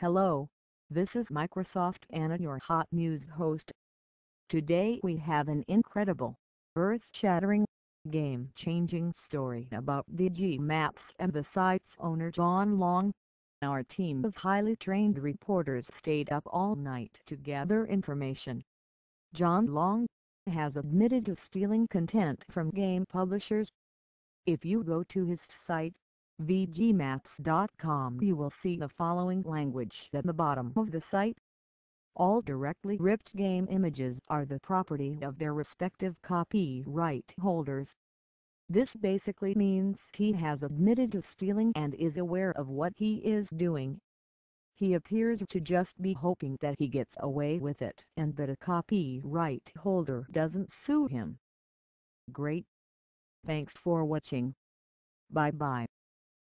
Hello, this is Microsoft Anna your hot news host. Today we have an incredible, earth-shattering, game-changing story about VGMaps and the site's owner Jon Leung. Our team of highly trained reporters stayed up all night to gather information. Jon Leung has admitted to stealing content from game publishers. If you go to his site, vgmaps.com you will see the following language at the bottom of the site. All directly ripped game images are the property of their respective copyright holders. This basically means he has admitted to stealing and is aware of what he is doing. He appears to just be hoping that he gets away with it and that a copyright holder doesn't sue him. Great. Thanks for watching. Bye bye.